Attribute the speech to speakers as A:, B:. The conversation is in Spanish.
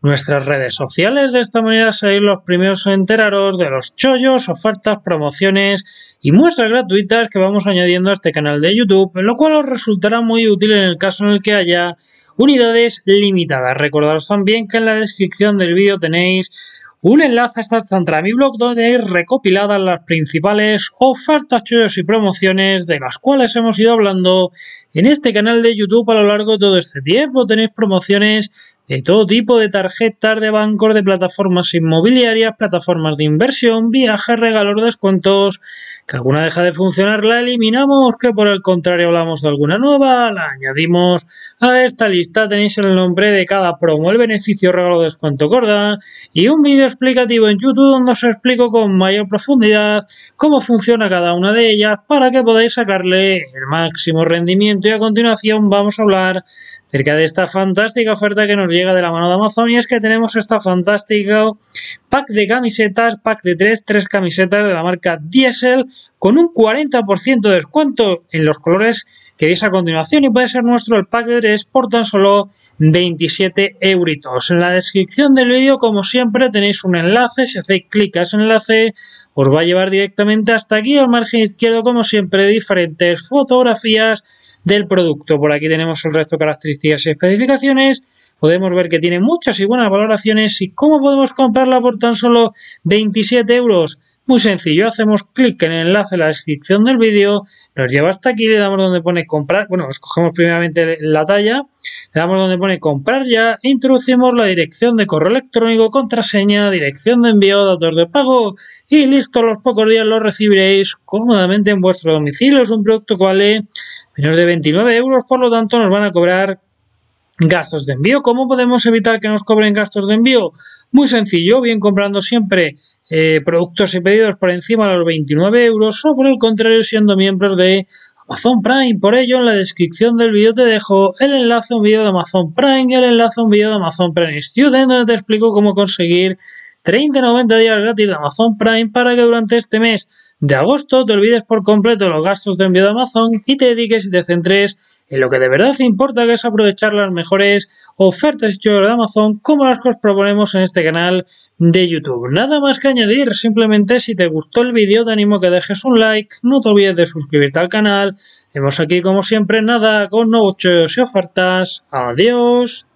A: nuestras redes sociales. De esta manera seréis los primeros en enteraros de los chollos, ofertas, promociones y muestras gratuitas que vamos añadiendo a este canal de YouTube, lo cual os resultará muy útil en el caso en el que haya unidades limitadas. Recordaros también que en la descripción del vídeo tenéis un enlace hasta mi blog donde hay recopiladas las principales ofertas, chollos y promociones de las cuales hemos ido hablando en este canal de YouTube a lo largo de todo este tiempo. Tenéis promociones de todo tipo de tarjetas de bancos, de plataformas inmobiliarias, plataformas de inversión, viajes, regalos, descuentos, que alguna deja de funcionar la eliminamos, que por el contrario hablamos de alguna nueva, la añadimos a esta lista, tenéis el nombre de cada promo, el beneficio, regalo, descuento, gorda y un vídeo explicativo en YouTube donde os explico con mayor profundidad cómo funciona cada una de ellas para que podáis sacarle el máximo rendimiento. Y a continuación vamos a hablar acerca de esta fantástica oferta que nos llega de la mano de Amazon y es que tenemos esta fantástica pack de camisetas, pack de tres, tres camisetas de la marca Diesel con un 40% de descuento en los colores que veis a continuación y puede ser nuestro el pack de 3 por tan solo 27 euritos. En la descripción del vídeo, como siempre, tenéis un enlace. Si hacéis clic a ese enlace, os va a llevar directamente hasta aquí, al margen izquierdo, como siempre, diferentes fotografías del producto. Por aquí tenemos el resto de características y especificaciones. Podemos ver que tiene muchas y buenas valoraciones. ¿Y cómo podemos comprarla por tan solo 27 euros? Muy sencillo, hacemos clic en el enlace en la descripción del vídeo, nos lleva hasta aquí, le damos donde pone comprar, bueno, escogemos primeramente la talla, le damos donde pone comprar ya, e introducimos la dirección de correo electrónico, contraseña, dirección de envío, datos de pago y listo, los pocos días lo recibiréis cómodamente en vuestro domicilio. Es un producto que vale menos de 29 euros, por lo tanto nos van a cobrar gastos de envío. ¿Cómo podemos evitar que nos cobren gastos de envío? Muy sencillo, bien comprando siempre eh, productos y pedidos por encima de los 29 euros o por el contrario siendo miembros de Amazon Prime. Por ello, en la descripción del vídeo te dejo el enlace a un vídeo de Amazon Prime y el enlace a un vídeo de Amazon Prime Student donde te explico cómo conseguir 30 90 días gratis de Amazon Prime para que durante este mes de agosto te olvides por completo los gastos de envío de Amazon y te dediques y te centres en lo que de verdad importa que es aprovechar las mejores ofertas de Amazon como las que os proponemos en este canal de YouTube. Nada más que añadir, simplemente si te gustó el vídeo te animo a que dejes un like, no te olvides de suscribirte al canal. Vemos aquí como siempre nada con nuevos y ofertas. Adiós.